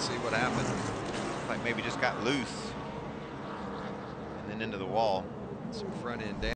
Let's see what happened. Like maybe just got loose and then into the wall. Some front end damage.